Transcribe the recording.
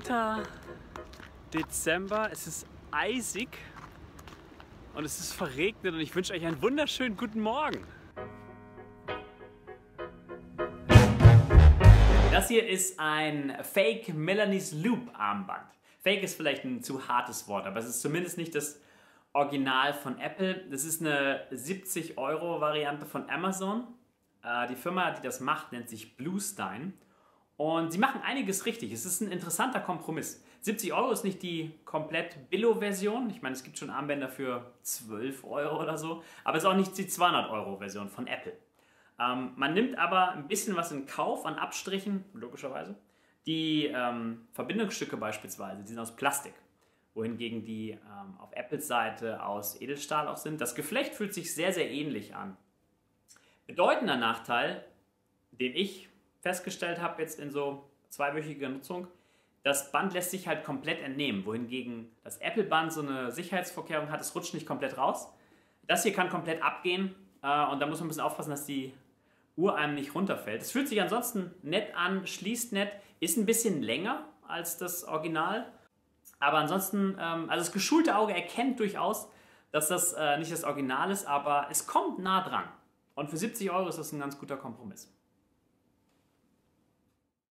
3. Dezember. Es ist eisig und es ist verregnet und ich wünsche euch einen wunderschönen guten Morgen. Das hier ist ein Fake Melanie's Loop Armband. Fake ist vielleicht ein zu hartes Wort, aber es ist zumindest nicht das Original von Apple. Das ist eine 70 Euro Variante von Amazon. Äh, die Firma, die das macht, nennt sich Bluestein. Und sie machen einiges richtig. Es ist ein interessanter Kompromiss. 70 Euro ist nicht die komplett Billo-Version. Ich meine, es gibt schon Armbänder für 12 Euro oder so. Aber es ist auch nicht die 200 Euro Version von Apple. Ähm, man nimmt aber ein bisschen was in Kauf an Abstrichen, logischerweise. Die ähm, Verbindungsstücke beispielsweise, die sind aus Plastik. Wohingegen die ähm, auf Apples Seite aus Edelstahl auch sind. Das Geflecht fühlt sich sehr, sehr ähnlich an. Bedeutender Nachteil, den ich festgestellt habe jetzt in so zweiwöchiger Nutzung, das Band lässt sich halt komplett entnehmen, wohingegen das Apple-Band so eine Sicherheitsvorkehrung hat, es rutscht nicht komplett raus. Das hier kann komplett abgehen äh, und da muss man ein bisschen aufpassen, dass die Uhr einem nicht runterfällt. Es fühlt sich ansonsten nett an, schließt nett, ist ein bisschen länger als das Original, aber ansonsten, ähm, also das geschulte Auge erkennt durchaus, dass das äh, nicht das Original ist, aber es kommt nah dran. Und für 70 Euro ist das ein ganz guter Kompromiss.